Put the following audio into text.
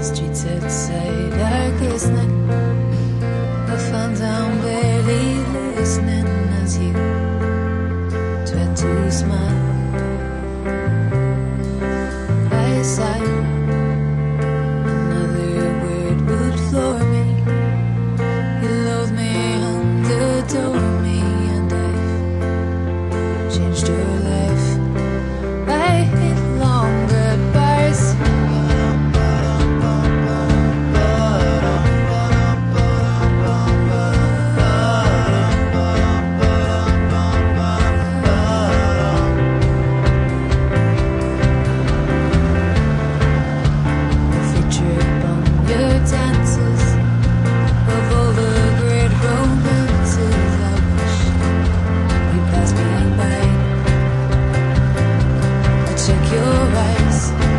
The streets outside are glistening. I found down barely listening as you tried to smile. I sighed. Another word would floor me. You loathe me and adore me, and I've changed your life. Check